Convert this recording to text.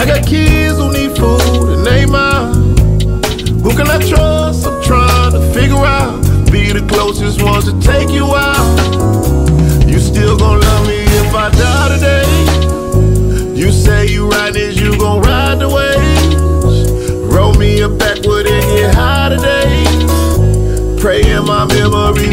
I got kids who need food and they mine. Who can I trust? I'm trying to figure out. Be the closest ones to take you out. You still gonna love me if I die today. You say you ride this, you gon' ride the waves. Roll me a backward and get high today. Pray in my memory.